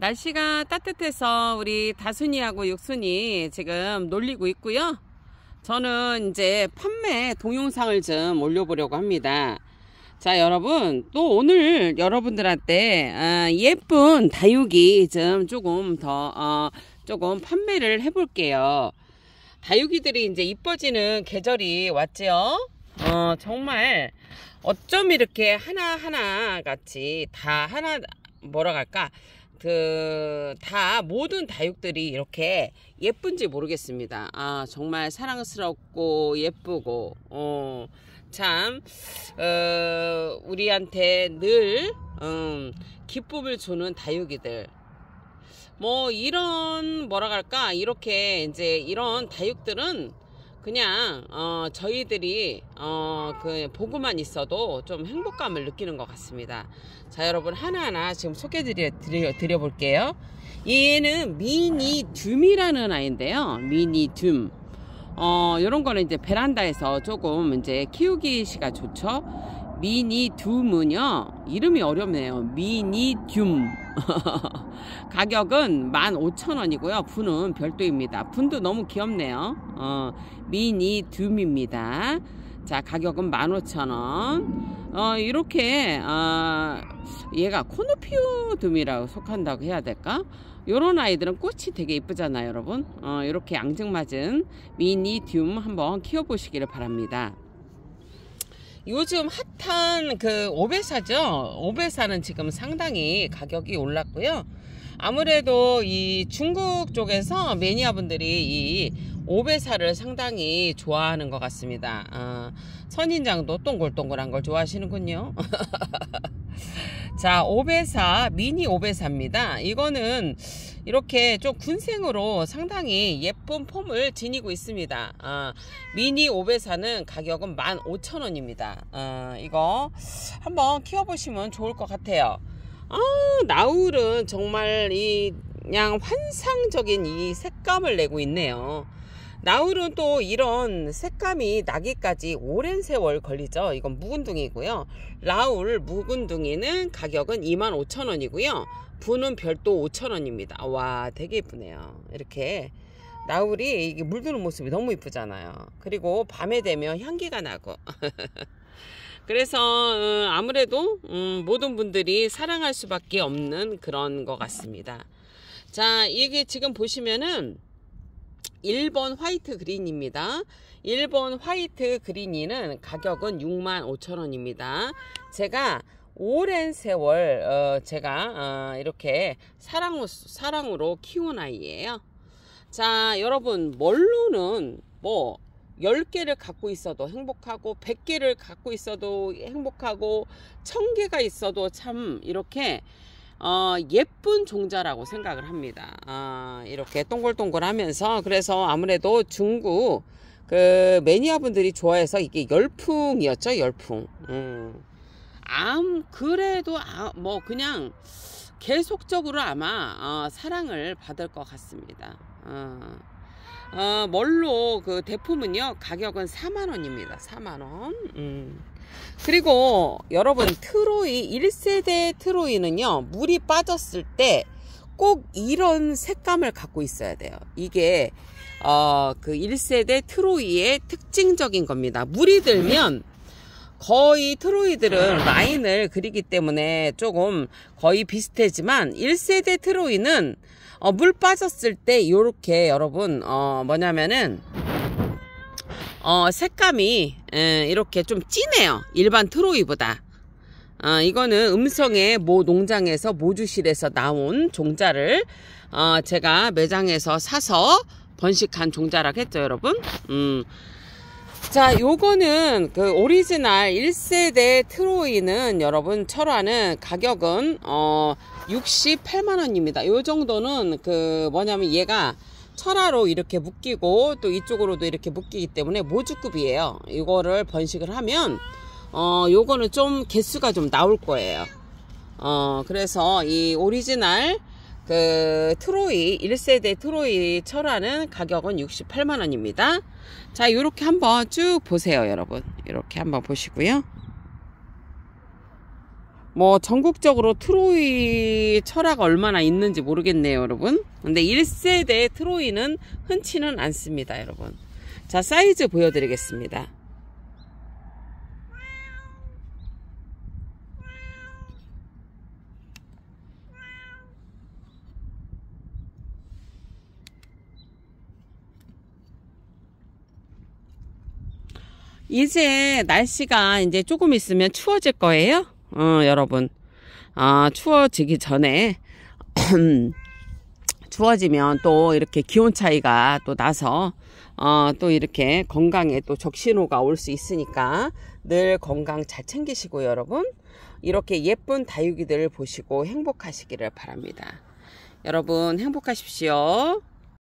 날씨가 따뜻해서 우리 다순이하고 육순이 지금 놀리고 있고요. 저는 이제 판매 동영상을 좀 올려보려고 합니다. 자 여러분 또 오늘 여러분들한테 어, 예쁜 다육이 좀 조금 더 어, 조금 판매를 해볼게요. 다육이들이 이제 이뻐지는 계절이 왔죠. 어, 정말 어쩜 이렇게 하나하나 같이 다 하나 뭐라 할까 그 다 모든 다육들이 이렇게 예쁜지 모르겠습니다. 아 정말 사랑스럽고 예쁘고 어, 참 어, 우리한테 늘 음, 기쁨을 주는 다육이들 뭐 이런 뭐라 할까 이렇게 이제 이런 다육들은 그냥 어 저희들이 어 그 보고만 있어도 좀 행복감을 느끼는 것 같습니다. 자 여러분 하나하나 지금 소개 드려, 드려, 볼게요. 얘는 미니 둠이라는 아이인데요. 미니 둠. 어 이런 거는 이제 베란다에서 조금 이제 키우기시가 좋죠. 미니 둠은요 이름이 어렵네요. 미니 둠. 가격은 15,000원이고요. 분은 별도입니다. 분도 너무 귀엽네요. 어, 미니 둠입니다. 자, 가격은 15,000원. 어, 이렇게, 어, 얘가 코노피우 둠이라고 속한다고 해야 될까? 요런 아이들은 꽃이 되게 이쁘잖아요, 여러분. 어, 이렇게 앙증맞은 미니 둠 한번 키워보시기를 바랍니다. 요즘 핫한 그 오베사죠. 오베사는 지금 상당히 가격이 올랐고요. 아무래도 이 중국 쪽에서 매니아분들이 이 오베사를 상당히 좋아하는 것 같습니다. 어, 선인장도 동글동글한 걸 좋아하시는군요. 자, 오베사, 미니 오베사입니다. 이거는 이렇게 좀 군생으로 상당히 예쁜 폼을 지니고 있습니다. 어, 미니 오베사는 가격은 15,000원입니다. 어, 이거 한번 키워보시면 좋을 것 같아요. 아, 나울은 정말 이 그냥 환상적인 이 색감을 내고 있네요. 나울은 또 이런 색감이 나기까지 오랜 세월 걸리죠. 이건 묵은둥이고요. 라울 묵은둥이는 가격은 25,000원이고요. 분은 별도 5,000원입니다. 와 되게 예쁘네요. 이렇게 나울이 물드는 모습이 너무 이쁘잖아요. 그리고 밤에 되면 향기가 나고 그래서 어, 아무래도 음, 모든 분들이 사랑할 수밖에 없는 그런 것 같습니다. 자 이게 지금 보시면은 1번 화이트 그린입니다. 1번 화이트 그린이는 가격은 65,000원입니다. 제가 오랜 세월 어, 제가 어, 이렇게 사랑, 사랑으로 키운 아이예요. 자 여러분 멀로는 뭐 10개를 갖고 있어도 행복하고 100개를 갖고 있어도 행복하고 1000개가 있어도 참 이렇게 어, 예쁜 종자라고 생각을 합니다. 어, 이렇게 동글동글 하면서 그래서 아무래도 중국 그 매니아분들이 좋아해서 이게 열풍이었죠 열풍 음. 암 그래도 아, 뭐 그냥 계속적으로 아마 어, 사랑을 받을 것 같습니다 어. 어, 멀로? 그 대품은요 가격은 4만원입니다. 4만원. 음. 그리고 여러분 트로이 1세대 트로이는요 물이 빠졌을 때 꼭 이런 색감을 갖고 있어야 돼요. 이게 어, 그 1세대 트로이의 특징적인 겁니다. 물이 들면 거의 트로이들은 라인을 그리기 때문에 조금 거의 비슷하지만 1세대 트로이는 어, 물 빠졌을 때 이렇게 여러분 어, 뭐냐면은 어, 색감이 에, 이렇게 좀 진해요. 일반 트로이보다. 어, 이거는 음성의 모 농장에서 모주실에서 나온 종자를 어, 제가 매장에서 사서 번식한 종자라고 했죠, 여러분. 음. 자, 요거는 그 오리지널 1세대 트로이는 여러분 철화는 가격은 어 68만원입니다. 요 정도는 그 뭐냐면 얘가 철화로 이렇게 묶이고 또 이쪽으로도 이렇게 묶이기 때문에 모주급이에요. 이거를 번식을 하면 어 요거는 좀 개수가 좀 나올 거예요. 어 그래서 이 오리지널 그 트로이 1세대 트로이 철화는 가격은 68만원입니다. 자 요렇게 한번 쭉 보세요 여러분. 이렇게 한번 보시고요. 뭐 전국적으로 트로이 철화가 얼마나 있는지 모르겠네요 여러분. 근데 1세대 트로이는 흔치는 않습니다 여러분. 자 사이즈 보여드리겠습니다. 이제 날씨가 이제 조금 있으면 추워질 거예요. 어, 여러분. 아, 추워지기 전에 추워지면 또 이렇게 기온 차이가 또 나서 어, 또 이렇게 건강에 또 적신호가 올 수 있으니까 늘 건강 잘 챙기시고 여러분 이렇게 예쁜 다육이들 보시고 행복하시기를 바랍니다. 여러분 행복하십시오.